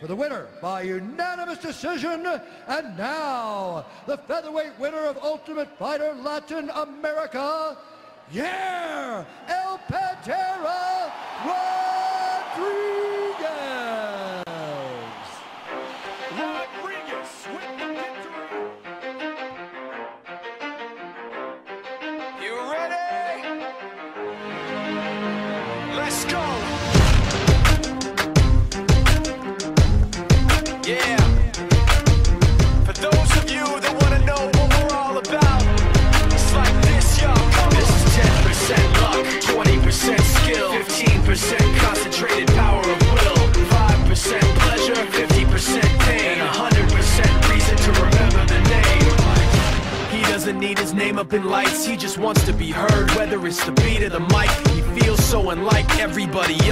For the winner by unanimous decision, and now the featherweight winner of Ultimate Fighter Latin America, yeah, El Pantera Rodriguez. Rodriguez with the victory. You ready? Let's go. 20% skill, 15% concentrated power of will, 5% pleasure, 50% pain, and 100% reason to remember the name. He doesn't need his name up in lights, he just wants to be heard, whether it's the beat or the mic. He feels so unlike everybody else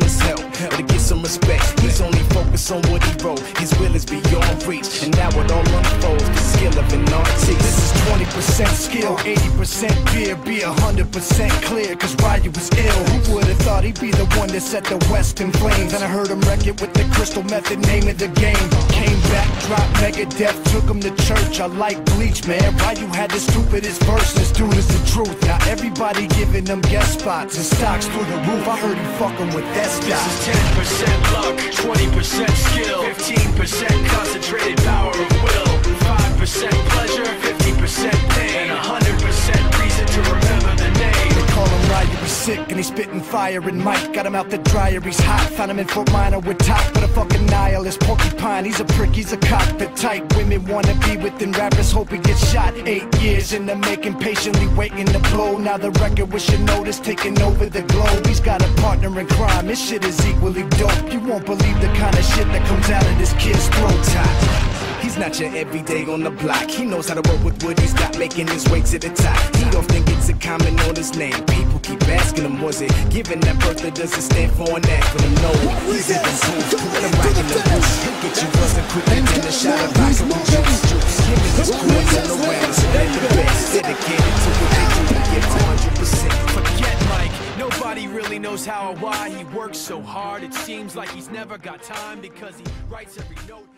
help or to get some respect. He's only focused on what he wrote. His will is beyond reach, and now it all unfolds. The skill of an artist. This is 20% skill, 80% fear, be 100% clear, cause Ryu was ill. Who would've thought he'd be the one that set the West in flames? And I heard him wreck it with the crystal method, name of the game. Came back, dropped Megadeth, took him to church. I like bleach, man. Ryu had the stupidest verse, this dude is the truth. Now everybody giving them guest spots and stocks through the roof. I heard he fucking with that This is 10% luck, 20% and he's spitting fire and Mike got him out the dryer, he's hot. Found him in Fort Minor with top, but a fucking nihilist porcupine. He's a prick, he's a cockpit type. Women wanna be with him, rappers hope he gets shot. Eight years in the making, patiently waiting to blow. Now the record with notice taking over the globe. He's got a partner in crime, this shit is equally dope. You won't believe the kind of shit that comes out of this kid's throat. Top. He's not your everyday on the block. He knows how to work with wood he's got, making his way to the top. He don't think it's a comment on his name. People keep asking him, was it given that birth that doesn't stand for an acronym? No, he's in the put him right in the. He'll get you buzzing quicker than a shot of vodka with juice. Him and his crew ain't all around, so they're the best. Dedicated to what they do, they give 100%. Forget Mike, nobody really knows how or why he works so hard. It seems like he's never got time because he writes every note.